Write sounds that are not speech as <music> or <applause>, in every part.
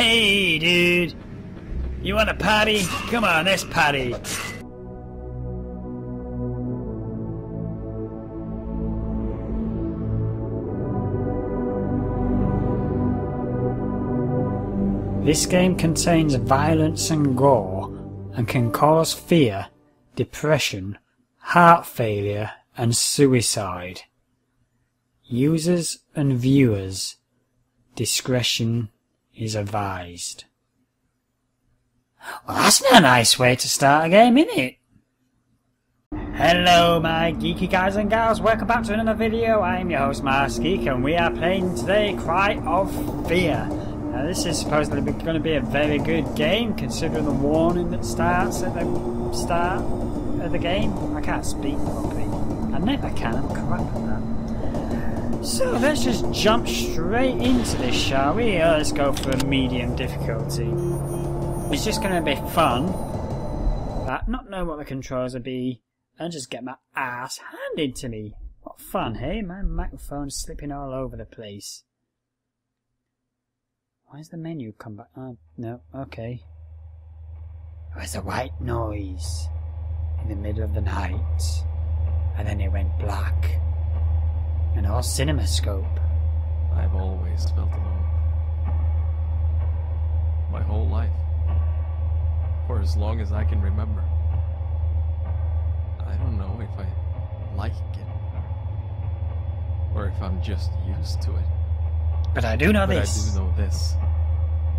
Hey, dude! You want a party? Come on, let's party! This game contains violence and gore and can cause fear, depression, heart failure, and suicide. Users and viewers, discretion is advised. Well, that's not a nice way to start a game, is it? Hello, my geeky guys and gals. Welcome back to another video. I'm your host, Masked Geek, and we are playing today Cry of Fear. Now, this is supposedly going to be a very good game, considering the warning that starts at the start of the game. I can't speak properly. I never can. I'm crap at that. So let's just jump straight into this, shall we? Uh, let's go for a medium difficulty. It's just going to be fun. But not know what the controls will be, and just get my ass handed to me. What fun, hey? My microphone's slipping all over the place. Why's the menu come back? Oh, no, okay. There was a white noise in the middle of the night, and then it went black. An all cinemascope. I've always felt alone. My whole life. For as long as I can remember. I don't know if I like it. Or if I'm just used to it. But I do know But this. I do know this.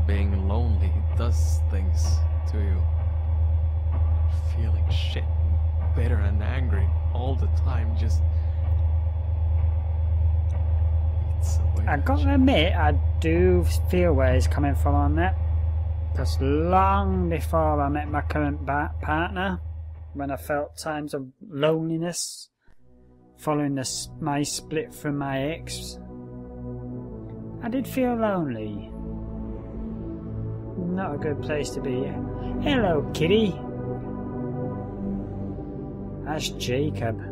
Being lonely does things to you. Feeling shit and bitter and angry all the time just eats away I gotta admit, I do feel where he's coming from on that. Because long before I met my current ba- partner, when I felt times of loneliness following the, my split from my ex, I did feel lonely. Not a good place to be. Hello, kitty. That's Jacob.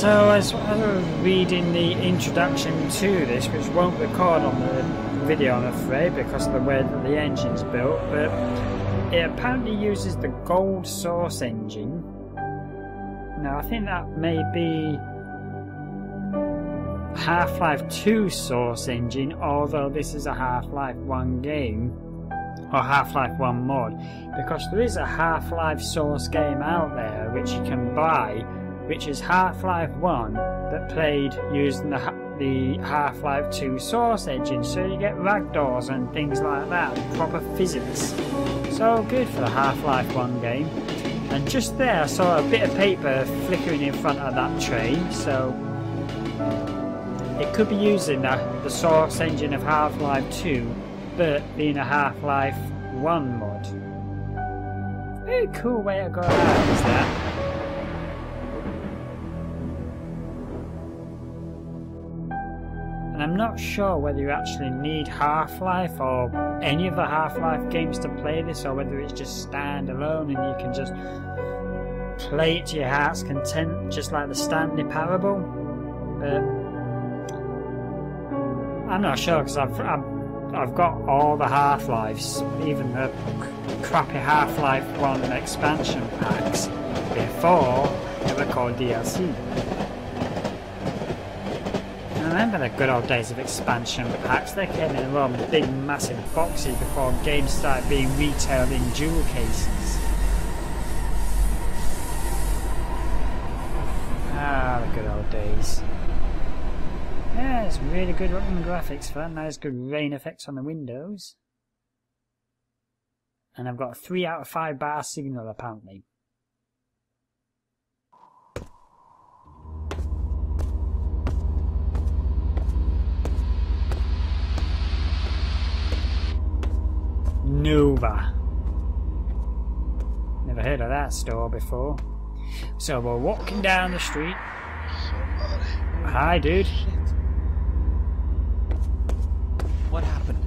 So, as I was reading the introduction to this, which won't record on the video, I'm afraid, because of the way that the engine's built, but it apparently uses the Gold Source engine. Now, I think that may be Half Life 2 Source engine, although this is a Half Life 1 game, or Half Life 1 mod, because there is a Half Life Source game out there which you can buy which is Half-Life 1 that played using the, the Half-Life 2 source engine so you get ragdolls and things like that, proper physics. So good for the Half-Life 1 game. And just there I saw a bit of paper flickering in front of that train, so it could be using the, the source engine of Half-Life 2 but being a Half-Life 1 mod. Very cool way to go it, is that. And I'm not sure whether you actually need Half-Life or any of the Half-Life games to play this, or whether it's just standalone and you can just play it to your heart's content, just like the Stanley Parable. But I'm not sure because I've, I've I've got all the Half-Lives, even the crappy Half-Life One expansion packs before they were called DLC. Remember the good old days of expansion packs. They came in one big massive boxes before games started being retailed in jewel cases. Ah, the good old days. Yeah, it's really good looking graphics for that. Nice good rain effects on the windows. And I've got a 3 out of 5 bar signal apparently. Nova. Never heard of that store before. So we're walking down the street. Somebody. Hi, dude. Shit. What happened?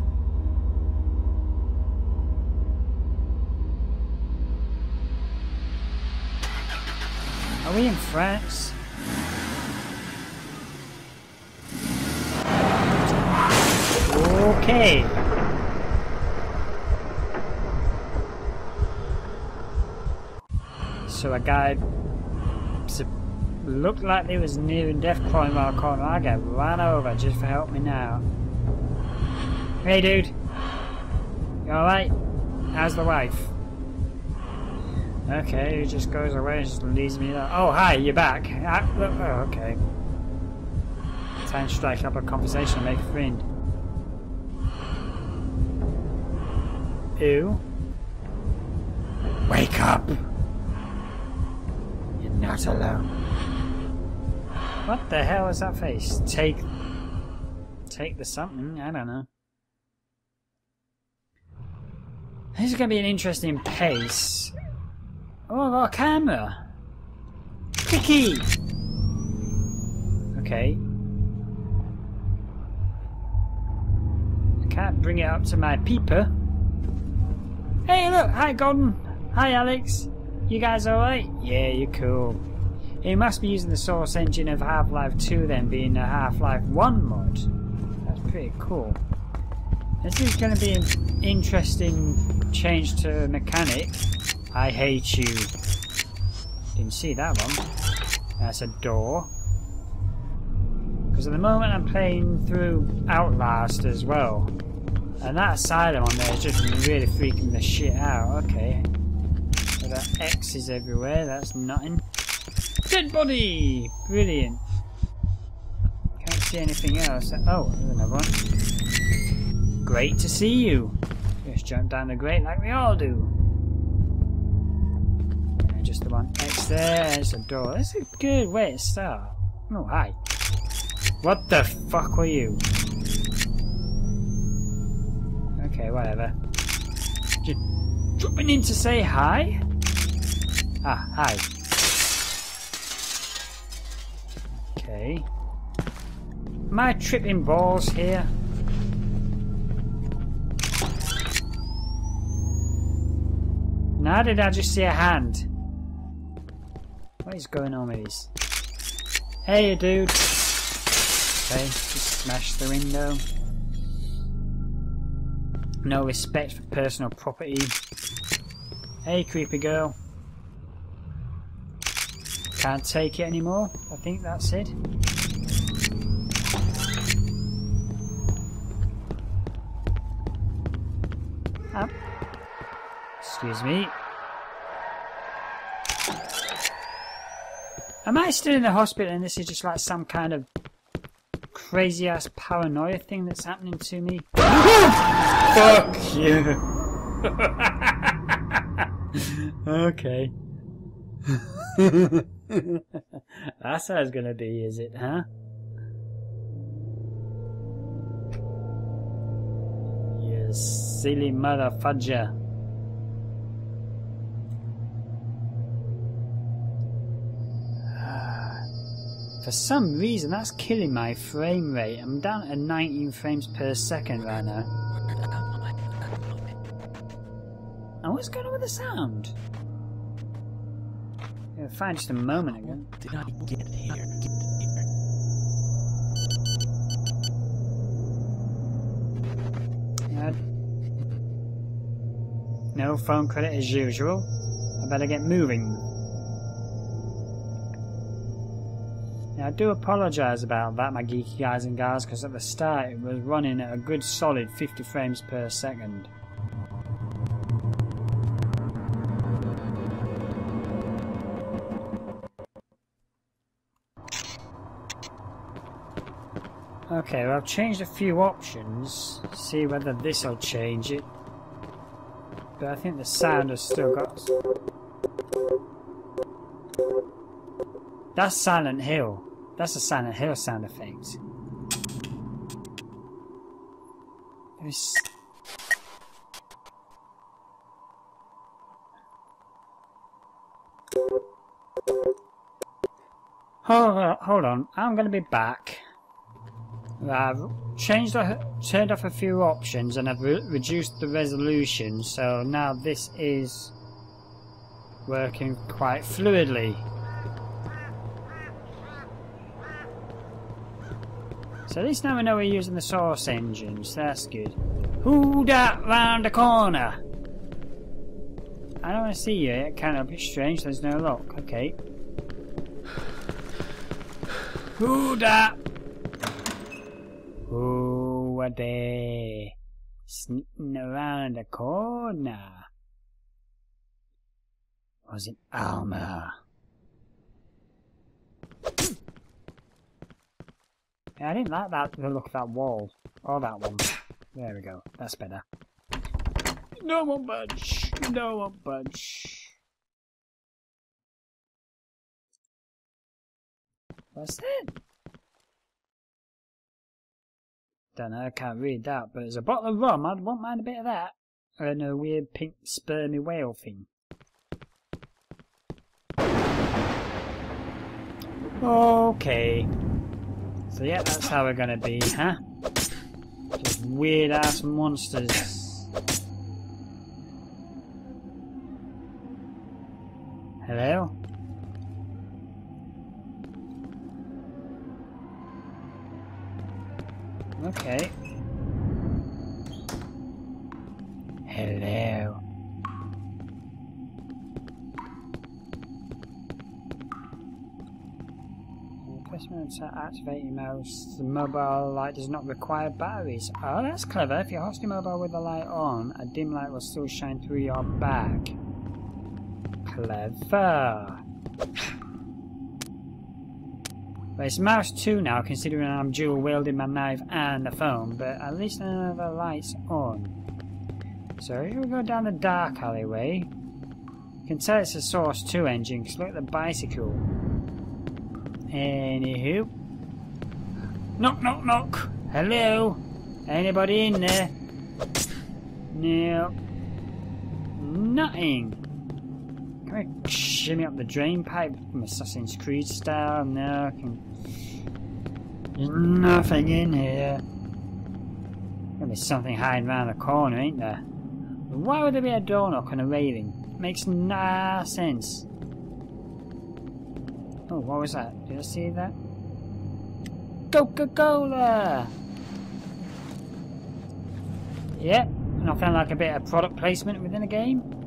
Are we in France? Okay. So a guy looked like he was near death crawling around a corner. I get ran over just for help me now. Hey dude. You alright? How's the wife? Okay, he just goes away and just leaves me there. Oh, hi, you're back. Ah, I, oh, okay. Time to strike up a conversation and make a friend. Ew. Wake up! Not alone. What the hell is that face? Take... Take the something? I don't know. This is going to be an interesting pace. Oh, I got a camera! Quickie! Okay. I can't bring it up to my peeper. Hey, look! Hi, Gordon! Hi, Alyx! You guys alright? Yeah, you're cool. It must be using the source engine of Half-Life 2 then, being a Half-Life 1 mod. That's pretty cool. This is going to be an interesting change to mechanic. I hate you. Didn't see that one. That's a door. Because at the moment I'm playing through Outlast as well. And that asylum on there is just really freaking the shit out. Okay. So that X is everywhere, that's nothing. Dead body! Brilliant. Can't see anything else. Oh, there's another one. Great to see you. Just jump down the grate like we all do. Just the one X there, there's a door. That's a good way to start. Oh, hi. What the fuck were you? Okay, whatever. Just dropping in to say hi? Ah, hi. Okay. Am I tripping balls here? Now did I just see a hand? What is going on with this? Hey dude! Okay, just smash the window. No respect for personal property. Hey creepy girl. Can't take it anymore. I think that's it. Ah. Excuse me. Am I still in the hospital and this is just like some kind of crazy ass paranoia thing that's happening to me? <laughs> Fuck you! <laughs> okay. <laughs> <laughs> that's how it's gonna be, is it, huh? You silly motherfudger. <sighs> For some reason, that's killing my frame rate. I'm down at 19 frames per second right <laughs> now. And what's going on with the sound? Yeah, fine, just a moment ago. Did I get here? Yeah. No phone credit as usual. I better get moving. I do apologise about that, my geeky guys and gals, because at the start it was running at a good solid 50 frames per second. Okay, well I've changed a few options, see whether this will change it. But I think the sound has still got... That's Silent Hill. That's a Silent Hill sound effect. Hold on, hold on, I'm going to be back. I've changed, turned off a few options and I've re reduced the resolution, so now this is working quite fluidly. So at least now we know we're using the source engine, so that's good. Who that round the corner? I don't want to see you. It kind of a bit strange. There's no lock. Okay. Who that? Who are they? Sneaking around the corner. Was it Alma? I didn't like that the look of that wall. Or that one. There we go. That's better. No one budge. No one budge. What's that? Don't know, I can't read that, but there's a bottle of rum, I won't mind a bit of that. And a weird pink spermy whale thing. Okay. So yeah, that's how we're gonna be, huh? Just weird ass monsters. Hello? Okay. Hello. Replacement to activate your mouse. The mobile light does not require batteries. Oh, that's clever. If you host your mobile with the light on, a dim light will still shine through your back. Clever. But it's mouse 2 now, considering I'm dual wielding my knife and the phone, but at least I know the light's on. So here we go down the dark alleyway. You can tell it's a Source 2 engine, because look at the bicycle. Anywho. Knock, knock, knock. Hello? Anybody in there? No. Nothing. Shimmy up the drain pipe from Assassin's Creed style? No, I can... There's nothing in here. Gonna be something hiding around the corner, ain't there? Why would there be a door knock on a railing? Makes no sense. Oh, what was that? Did I see that? Coca-Cola! Yep, nothing like a bit of product placement within a game.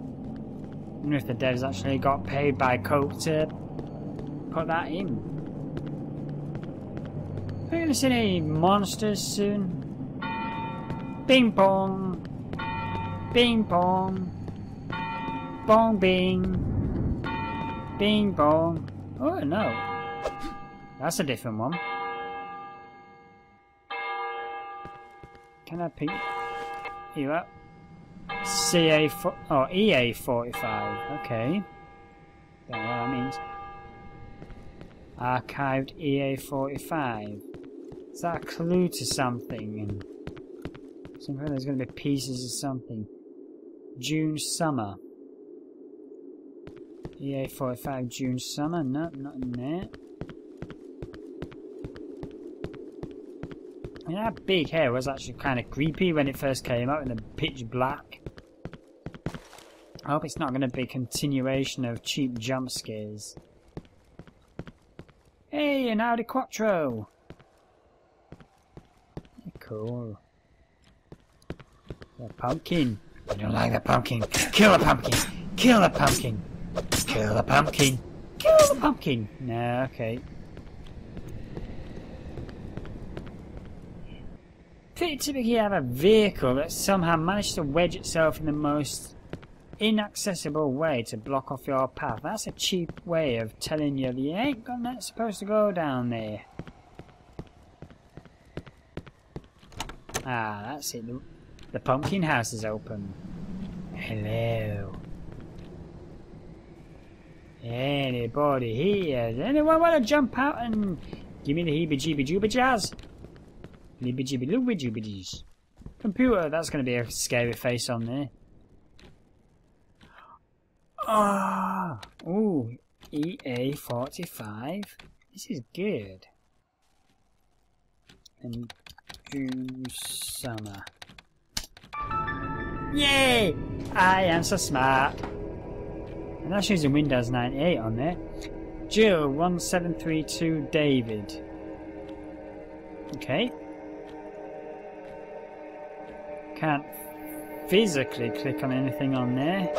I wonder if the devs actually got paid by Coke to put that in. Are we going to see any monsters soon? Bing pong! Bing pong! Bong bing! Bing bong! Oh no! That's a different one. Can I pick you up? CA oh EA forty five. Okay. Don't know what that means. Archived EA forty five. Is that a clue to something? Something there's going to be pieces of something. June summer. EA forty five June summer. No, not in there. I mean, that big hair was actually kind of creepy when it first came out in the pitch black. I hope it's not going to be a continuation of cheap jump scares. Hey, an Audi Quattro! Cool. The pumpkin. I don't like the pumpkin. Kill the pumpkin! Kill the pumpkin! Kill the pumpkin! Kill the pumpkin! No, okay. Pretty typically have a vehicle that somehow managed to wedge itself in the most inaccessible way to block off your path. That's a cheap way of telling you that you ain't not supposed to go down there. Ah, that's it. The, the pumpkin house is open. Hello. Anybody here? Anyone want to jump out and give me the heebie-jeebie-jooba jazz? Heebie-jeebie-looby-joobies. Computer, that's going to be a scary face on there. Ah, oh, ooh, EA45. This is good. And June summer. Yay! I am so smart. And that's using Windows 98 on there. Jill 1732 David. Okay. Can't physically click on anything on there.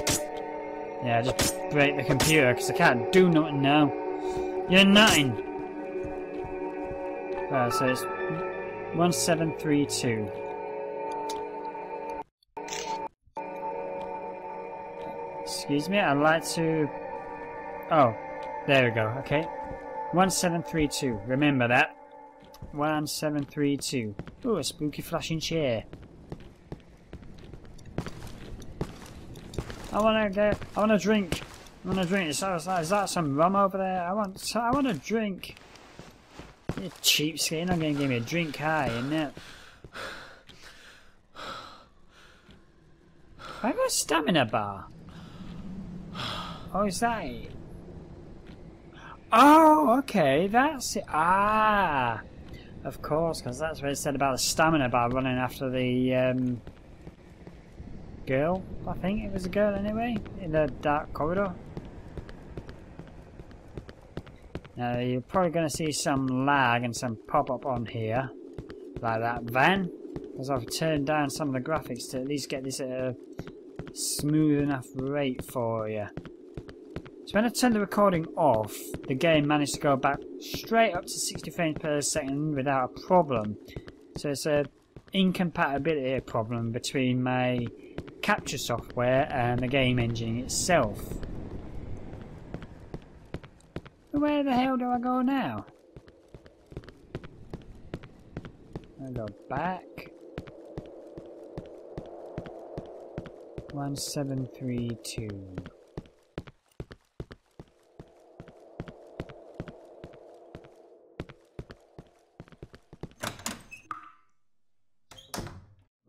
Yeah, just break the computer because I can't do nothing now. You're nothing. Uh, so it's 1732. Excuse me, I'd like to... Oh, there we go, okay. 1732, remember that. 1732. Ooh, a spooky flashing chair. I wanna get, I wanna drink. I wanna drink. Is that, is that some rum over there? I want, I want a drink. You cheapskate, you're not gonna give me a drink, high, isn't it? I got a stamina bar. Oh, is that it? Oh, okay, that's it. Ah, of course, because that's what it said about the stamina bar running after the um, girl. I think it was a girl anyway, in the dark corridor. Now, you're probably going to see some lag and some pop-up on here, like that van, because I've turned down some of the graphics to at least get this at a smooth enough rate for you. So when I turned the recording off, the game managed to go back straight up to 60 frames per second without a problem. So it's a incompatibility problem between my capture software and the game engine itself. Where the hell do I go now? I go back. 1732.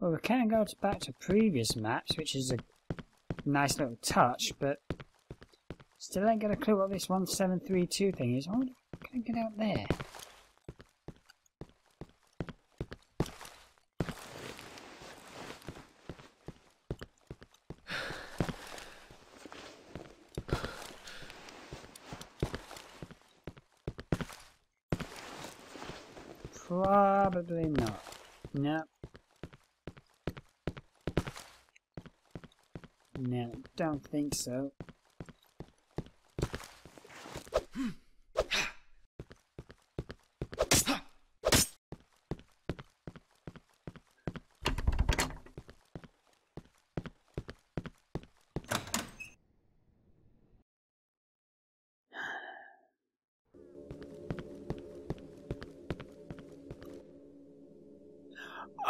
Well, we can go back to previous maps, which is a nice little touch, but still ain't got a clue what this 1732 thing is. Oh, can I get out there? Probably not. No. No, don't think so. <sighs>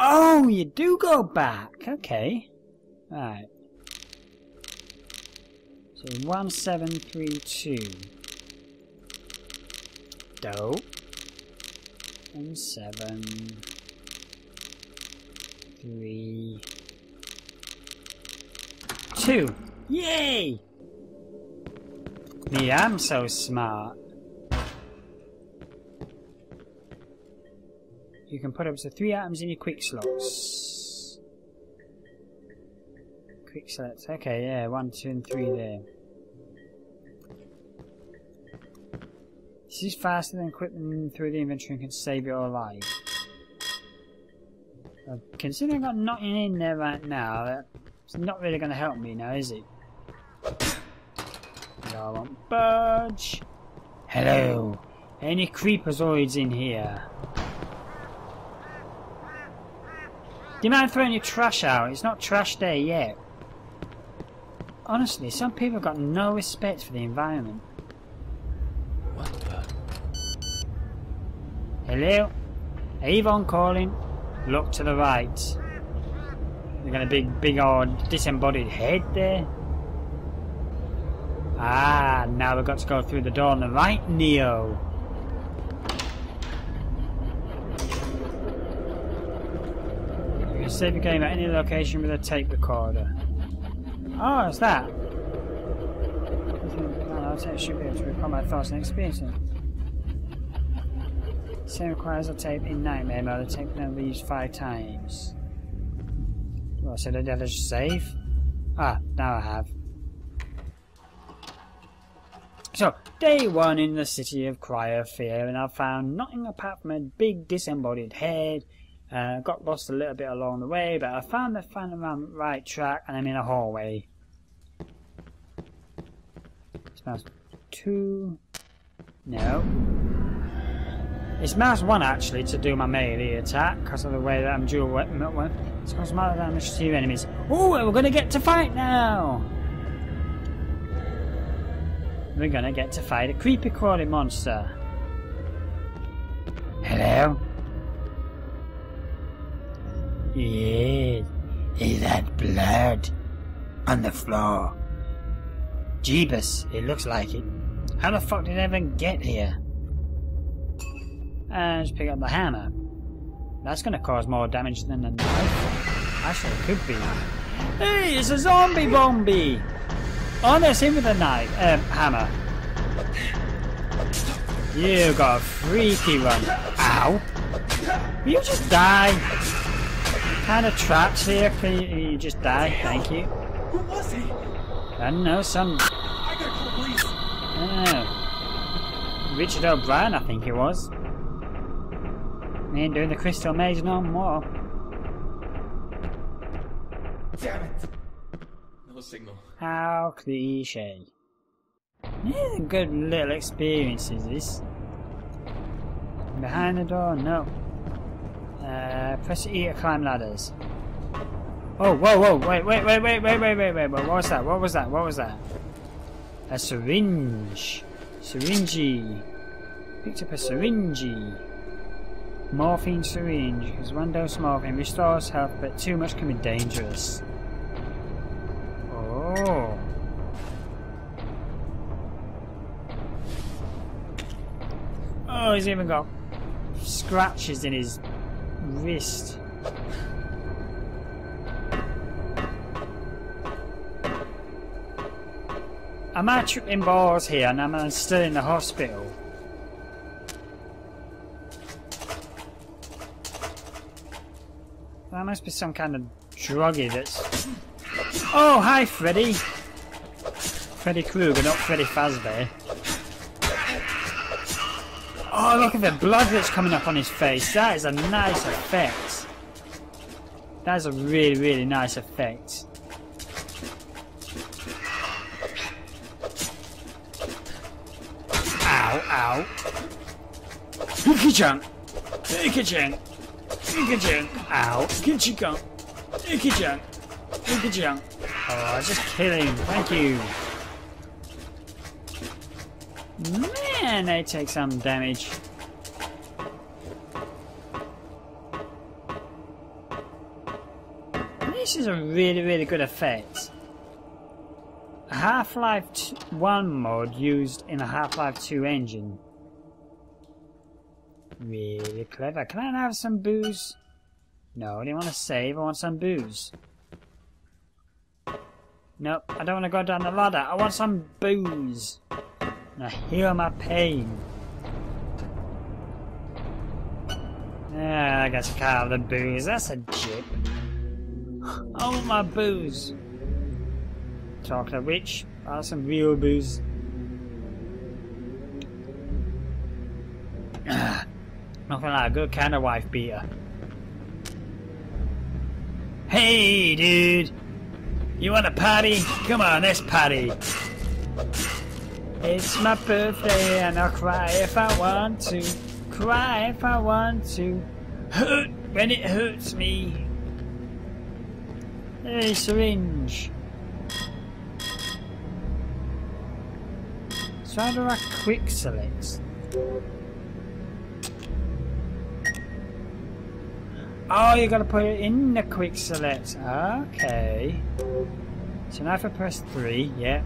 Oh, you do go back. Okay. Right. So 1732. Dope. And 7. 3. 2. Yay! Me, I'm so smart. You can put up to three items in your quick slots. Quick select. Okay, yeah, one, two, and three there. This is faster than equipping through the inventory and can save your life. Uh, considering I've got nothing in there right now, it's not really going to help me now, is it? No, I won't budge. Hello. Any creepazoids in here? Do you mind throwing your trash out? It's not trash day yet. Honestly, some people have got no respect for the environment. What the? Hello? Avon calling. Look to the right. You got a big, big old disembodied head there. Ah, now we've got to go through the door on the right, Neo. You can save your game at any location with a tape recorder. Oh, it's that. I'll take should be able to record my thoughts and experiences. Same requires a tape in nightmare mode. The tape can be used five times. Well, so did I just save? Ah, now I have. So, day one in the city of Fear, and I've found nothing apart from a big disembodied head. Uh, got lost a little bit along the way, but I found the found the right track, and I'm in a hallway. Two. No. It smells one actually to do my melee attack because of the way that I'm dual weapon. It smells more damage to enemies. Oh, we're gonna get to fight now! we're gonna get to fight a creepy crawling monster. Hello? Yes, is that blood on the floor? Jeebus, it looks like it. How the fuck did it even get here? And just pick up the hammer. That's gonna cause more damage than a knife. Actually, it could be. Hey, it's a zombie bombi! Oh, that's him with a knife, um, hammer. You got a freaky one. Ow! Will you just die? Kind of trapped here. Can you, you just die? Thank you. Who was he? I don't know, some. I gotta call the police. I Richard O'Brien, I think he was. Me ain't doing the Crystal Maze no more. Damn it. No signal. How cliche. Yeah, good little experience is this. Behind the door, no. Uh, press E to climb ladders. Oh, whoa, whoa, wait, wait, wait, wait, wait, wait, wait, wait, what was that? What was that? What was that? A syringe. Syringe. Picked up a syringe. Morphine syringe. Because one dose morphine restores health, but too much can be dangerous. Oh. Oh, he's even got scratches in his wrist. I'm at tripping balls here and I'm still in the hospital. Must be some kind of druggy that's... Oh, hi Freddy! Freddy Krueger, not Freddy Fazbear. Oh, look at the blood that's coming up on his face. That is a nice effect. That is a really, really nice effect. Ow, ow. Ikichan! Ikichan! Ikichan! Ow! Oh, just killing. Thank you. Man, they take some damage. This is a really, really good effect. Half-Life 1 mod used in a Half-Life 2 engine. Really clever. Can I have some booze? No, I don't want to save. I want some booze. Nope, I don't want to go down the ladder. I want some booze. Now heal my pain. Yeah, I guess I can't have the booze. That's a jip. I want my booze. Chocolate witch. Buy some real booze. <sighs> Ah. Nothing like a good kind of wife beater. Hey, dude! You want a party? Come on, let's party! It's my birthday and I'll cry if I want to. Cry if I want to. Hurt when it hurts me. Hey, syringe. So how do I quick select? Oh, you gotta put it in the quick select. Okay. So now if I press 3, yeah,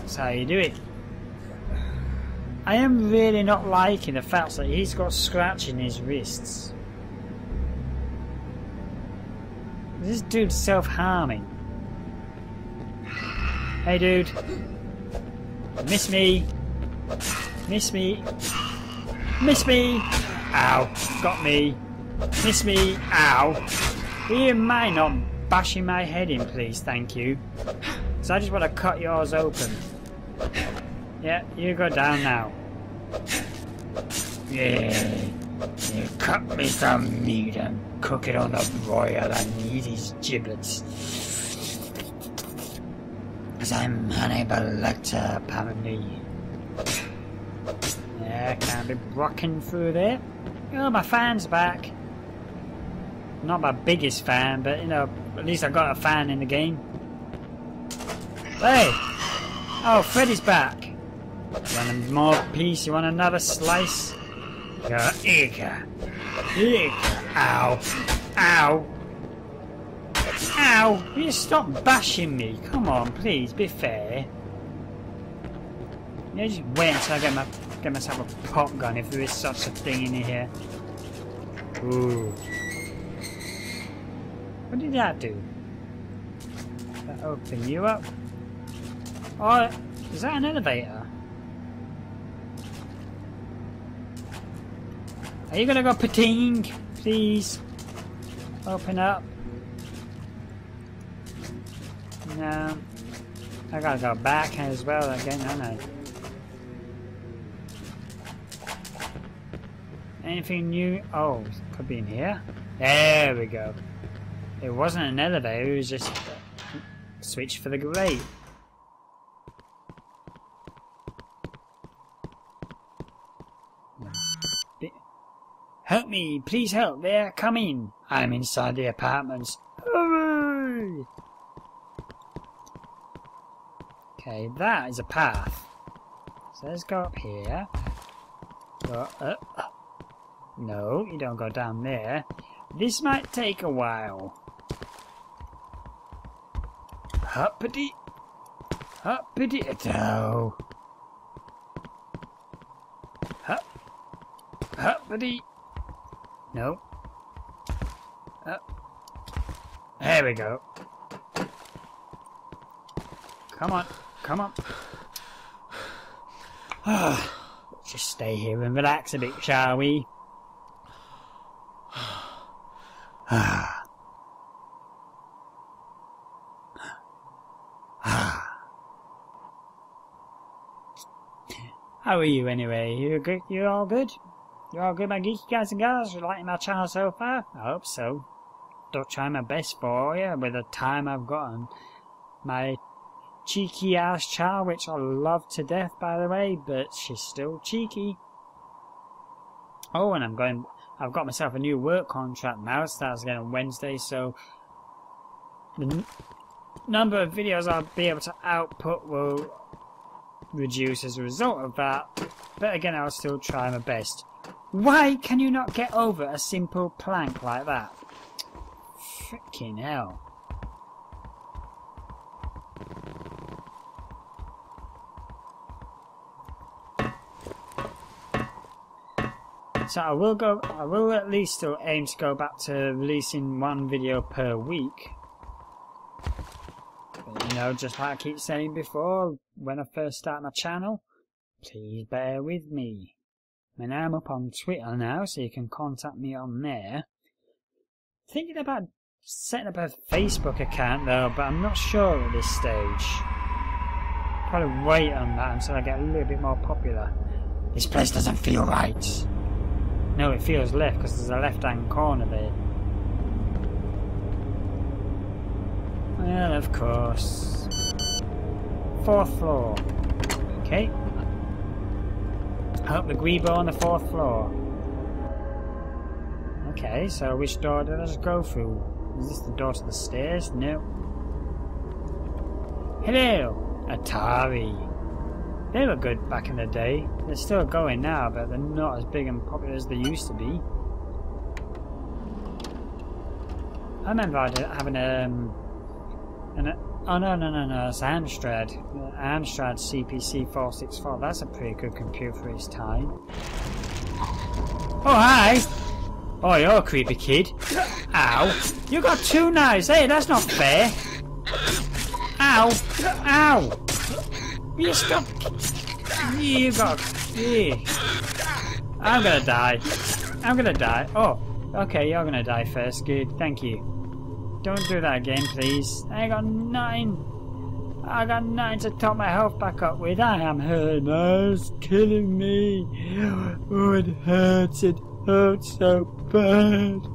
that's how you do it. I am really not liking the fact that he's got scratch in his wrists. This dude's self-harming. Hey dude. Miss me. Miss me. Miss me. Ow. Got me. Miss me. Ow. Do you mind not bashing my head in please, thank you. So I just want to cut yours open. Yeah, you go down now. Yeah. You cut me some meat and cook it on the broil and eat his giblets. As I'm Hannibal Lecter, apparently. Yeah, can't be rocking through there. Oh, my fan's back. Not my biggest fan, but you know, at least I got a fan in the game. Hey! Oh, Freddy's back. You want more piece? You want another slice? Go, eager. Eager. Ow. Ow. Ow! Will you stop bashing me? Come on, please, be fair. Yeah, just wait until I get, my, get myself a pop gun if there is such a thing in here. Ooh. What did that do? That open you up? Oh, is that an elevator? Are you gonna go pating? Please. Open up. No. I gotta go back as well again, don't I? Anything new? Oh, could be in here. There we go. It wasn't an elevator, it was just a switch for the grate. Help me, please help, they're coming. I'm inside the apartments. Hurry! Okay, that is a path. So let's go up here. Go up. No, you don't go down there. This might take a while. Huppity. Huppity. No. Hup. Huppity. No. Up. There we go. Come on. Come on. <sighs> Just stay here and relax a bit, shall we? How are you anyway? You good? You all good? You all good, my geeky guys and girls? You liking my channel so far? I hope so. Don't try my best for you with the time I've gotten. My cheeky ass child, which I love to death, by the way, but she's still cheeky. Oh, and I'm going. I've got myself a new work contract now. It starts again on Wednesday, so the number of videos I'll be able to output will reduce as a result of that. But again, I'll still try my best. Why can you not get over a simple plank like that? Freaking hell. So I will go. I will at least still aim to go back to releasing one video per week. But, you know, just like I keep saying before, when I first start my channel, please bear with me. I mean, I'm up on Twitter now, so you can contact me on there. Thinking about setting up a Facebook account though, but I'm not sure at this stage. Probably wait on that until I get a little bit more popular. This place doesn't feel right. No, it feels left because there's a left-hand corner there. Well, of course. Fourth floor. Okay. Hope the Guibo on the fourth floor. Okay, so which door did I just go through? Is this the door to the stairs? No. Hello, Atari. They were good back in the day. They're still going now, but they're not as big and popular as they used to be. I remember having um, an oh no no no no, it's Amstrad, Amstrad CPC 464. That's a pretty good computer for its time. Oh hi! Oh you're a creepy kid. Ow! You got two knives. Hey, that's not fair. Ow! Ow! You stop? You got. Yeah. I'm gonna die. I'm gonna die. Oh, okay, you're gonna die first. Good, thank you. Don't do that again, please. I got nine. I got nine to top my health back up with. I am hurt. Oh, it's killing me. Oh, it hurts. It hurts so bad.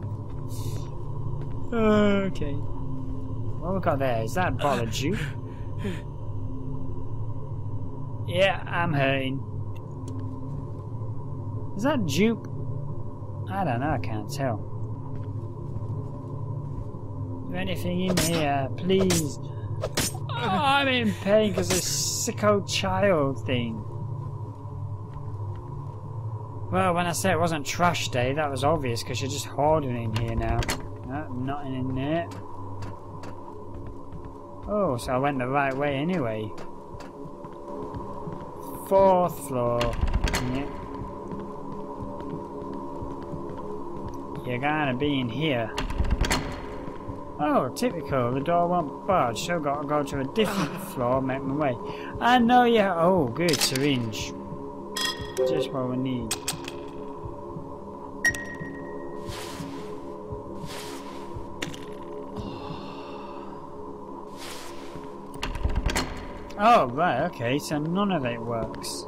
Okay. What we got there? Is that of juice? Yeah, I'm hurting. Is that juke? I don't know, I can't tell. Anything in here, please? Oh, I'm in pain because this sick old child thing. Well, when I said it wasn't trash day, that was obvious because you're just hoarding in here now. No, nothing in there. Oh, so I went the right way anyway. Fourth floor. Yeah. You're gonna be in here. Oh, typical. The door won't budge, so gotta go to a different ah. floor, make my way. I know you. Oh, good syringe. Just what we need. Oh, right, okay, so none of it works.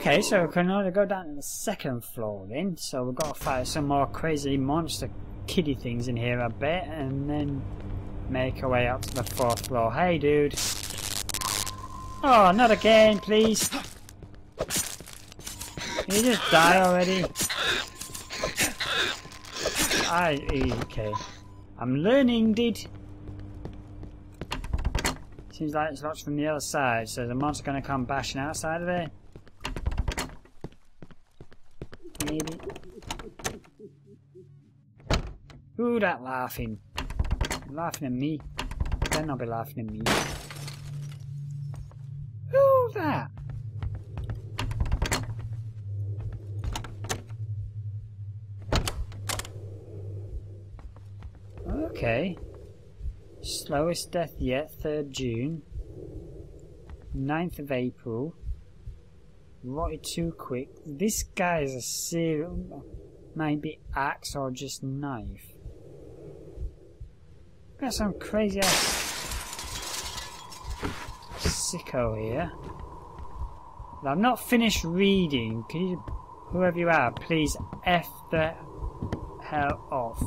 Okay, so we can only go down to the second floor then, so we've got to fight some more crazy monster kiddie things in here, I bet, and then make our way up to the fourth floor. Hey, dude. Oh, not again, please. Can you just die already? I okay. I'm learning, dude. Seems like it's locked from the other side, so the monster's gonna come bashing outside of there. Maybe. Who that laughing? Laughing at me? Better not be laughing at me. Who that? Okay. Slowest death yet, 3rd June. 9th of April. Rotted too quick. This guy is a serial. Maybe axe or just knife. Got some crazy ass sicko here. I've not finished reading. Can you, whoever you are, please F the hell off.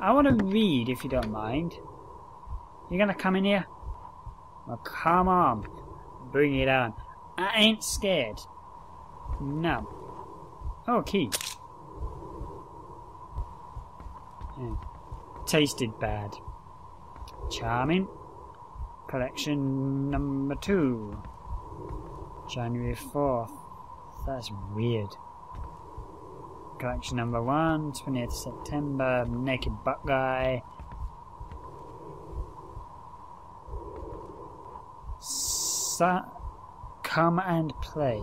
I want to read if you don't mind. You're gonna come in here? Well, come on. Bring it on. I ain't scared. No. Oh, key. Yeah. Tasted bad. Charming. Collection number two. January 4th. That's weird. Collection number one, 20th September, Naked Buck Guy. Sa come and play.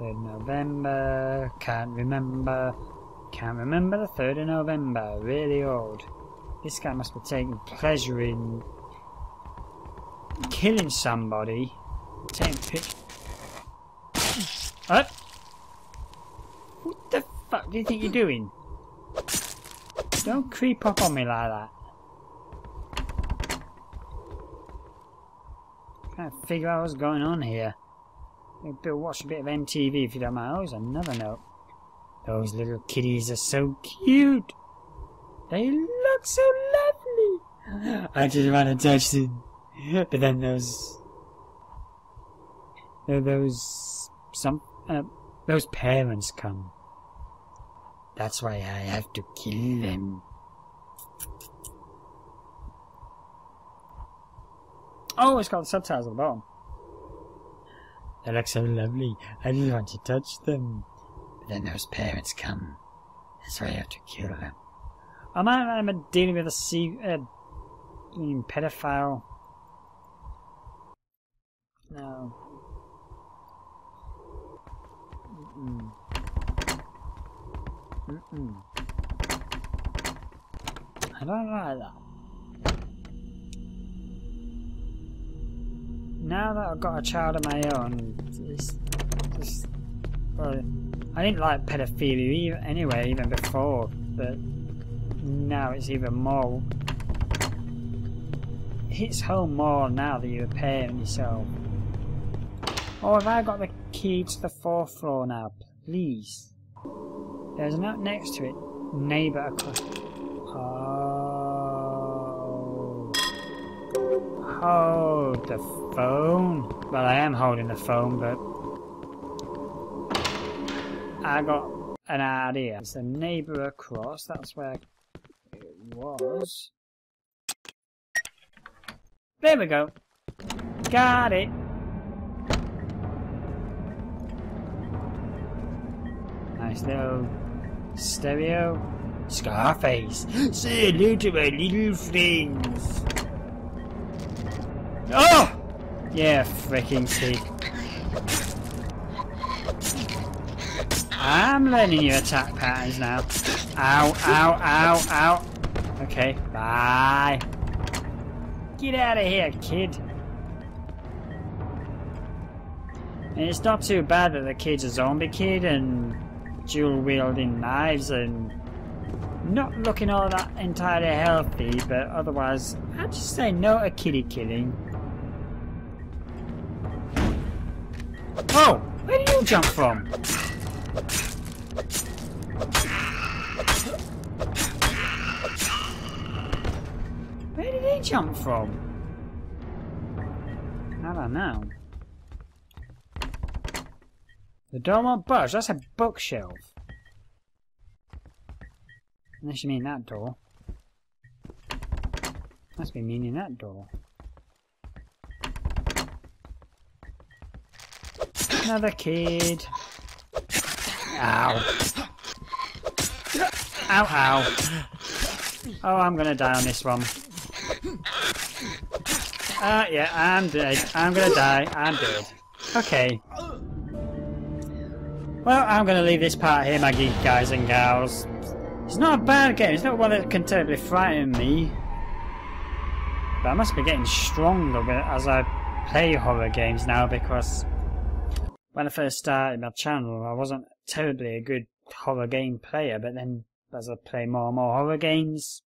3rd November, can't remember. Can't remember the 3rd of November, really old. This guy must be taking pleasure in killing somebody. Taking pictures. What? What the fuck do you think you're doing? Don't creep up on me like that. Trying to figure out what's going on here. Maybe watch a bit of MTV if you don't mind. Oh, there's another note. Those little kitties are so cute. They look so lovely. I just want to touch them. But then those... Those... Some... Uh, those parents come. That's why I have to kill them. Oh, it's got the subtitles at the bottom. They look so lovely. I just want to touch them. But then those parents come. That's why I have to kill them. I'm I am dealing with a sea, uh, pedophile? No. Mm-mm. Mm-mm. I don't like that. Now that I've got a child of my own, it's well, I didn't like pedophilia even, anyway, even before, but now it's even more. It hits home more now that you're parent yourself. Oh, have I got the key to the fourth floor now? Please. There's a note next to it. Neighbour across. Oh. Hold the phone. Well, I am holding the phone, but I got an idea. It's a neighbour across. That's where it was. There we go. Got it. Nice little stereo. Scarface. Say hello to my little friends. Oh! Yeah, freaking Sid. I'm learning your attack patterns now. Ow, ow, ow, ow. Okay, bye. Get out of here, kid. And it's not too bad that the kid's a zombie kid and dual wielding knives and not looking all that entirely healthy, but otherwise, I'd just say no to kitty killing. Oh! Where did you jump from? Where did he jump from? I don't know. The door won't budge. That's a bookshelf. Unless you mean that door. Must be meaning that door. Another kid. Ow. Ow, ow. Oh, I'm gonna die on this one. Uh, yeah, I'm dead. I'm gonna die. I'm dead. Okay. Well, I'm gonna leave this part here, my geek guys and gals. It's not a bad game. It's not one that can terribly frighten me. But I must be getting stronger as I play horror games now because when I first started my channel, I wasn't terribly a good horror game player, but then as I play more and more horror games,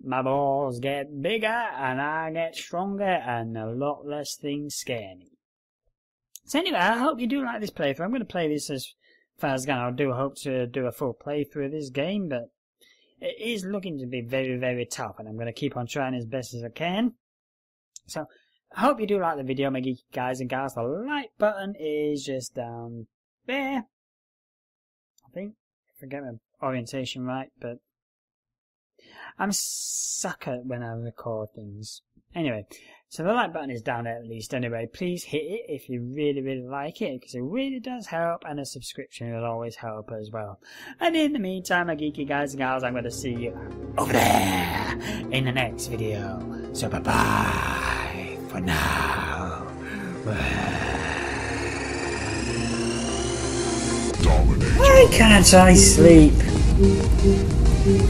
my balls get bigger and I get stronger and a lot less things scare me. So anyway, I hope you do like this playthrough. I'm going to play this as far as I can. I do hope to do a full playthrough of this game, but it is looking to be very, very tough, and I'm going to keep on trying as best as I can. So, I hope you do like the video, my geeky guys and gals. The like button is just down there. I think. I forget my orientation right, but I'm sucker when I record things. Anyway, so the like button is down there at least anyway. Please hit it if you really, really like it, because it really does help, and a subscription will always help as well. And in the meantime, my geeky guys and gals, I'm going to see you over there in the next video. So bye bye for now. Why can't I sleep?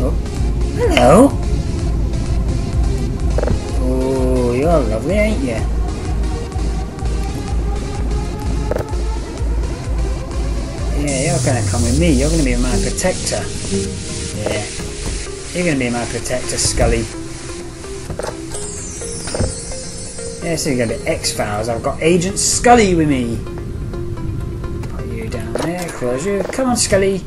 Oh, hello. Oh, you're lovely, ain't you? Yeah, you're gonna come with me. You're gonna be my protector. Yeah. You're gonna be my protector, Scully. Yeah, so you're gonna be X-Files. I've got Agent Scully with me. Put you down there, close you. Come on, Scully.